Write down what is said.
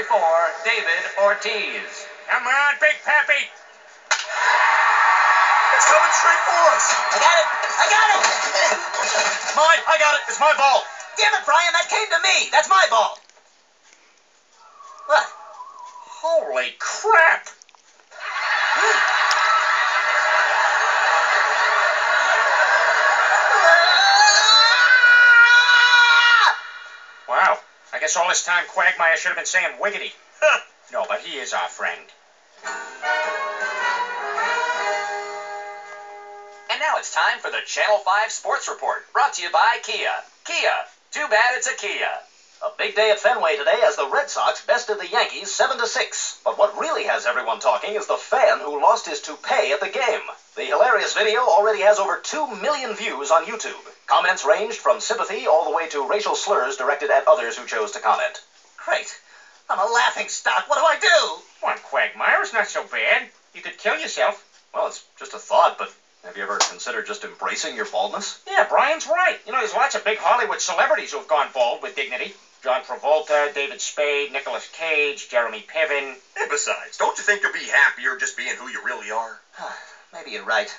for David Ortiz. Come on, Big Papi. It's coming straight for us. I got it! I got it! Mine. I got it. It's my ball. Damn it, Brian, that came to me! That's my ball! What? Holy crap. I guess all this time Quagmire should have been saying wiggity. No, but he is our friend. And now it's time for the Channel 5 Sports Report, brought to you by Kia. Kia. Too bad it's a Kia. A big day at Fenway today as the Red Sox bested the Yankees 7 to 6. But what really has everyone talking is the fan who lost his toupee at the game. The hilarious video already has over 2 million views on YouTube. Comments ranged from sympathy all the way to racial slurs directed at others who chose to comment. Great. I'm a laughing stock. What do I do? Well, on, Quagmire. It's not so bad. You could kill yourself. Well, it's just a thought, but have you ever considered just embracing your baldness? Yeah, Brian's right. You know, there's lots of big Hollywood celebrities who've gone bald with dignity. John Travolta, David Spade, Nicolas Cage, Jeremy Piven. And besides, don't you think you'll be happier just being who you really are? Maybe you're right.